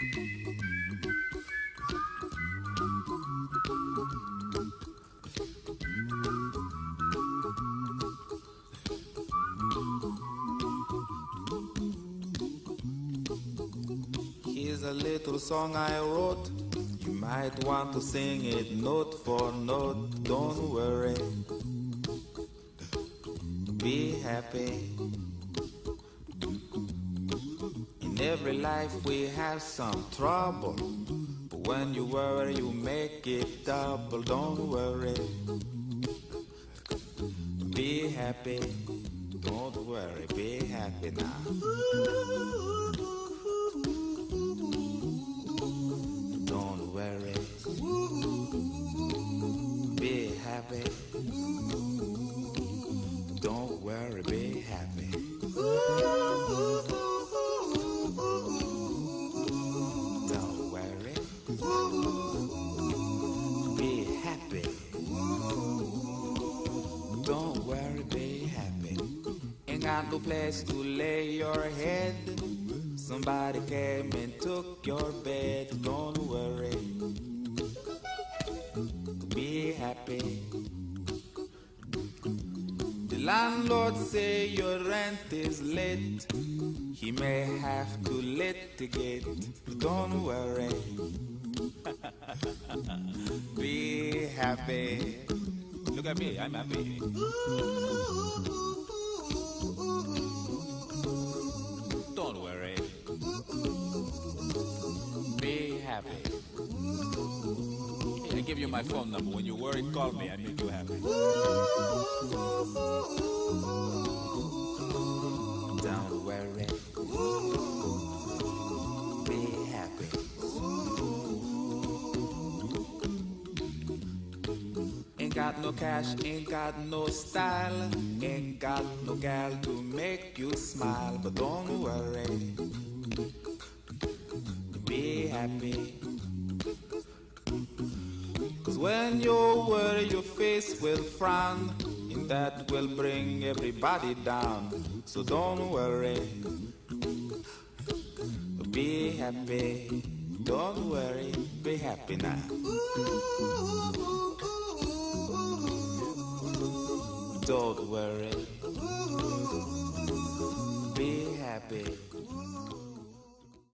Here's a little song I wrote. You might want to sing it note for note. Don't worry. Be happy. Every life we have some trouble. But when you worry, you make it double. Don't worry. Be happy. Don't worry. Be happy now. Don't worry. Be happy. Don't worry, be happy. Be happy. Don't worry, be happy. Ain't got no place to lay your head. Somebody came and took your bed. Don't worry. Be happy. The landlord say your rent is late. He may have to litigate. Don't worry. Be happy. Look at me, I'm happy. Don't worry. Be happy. I give you my phone number. When you worry, call me. I make you happy. Don't worry. Got no cash, ain't got no style, ain't got no gal to make you smile, but don't worry. Be happy. Cause when you worry, your face will frown, and that will bring everybody down. So don't worry. Be happy. Don't worry. Be happy now. Don't worry. Be happy.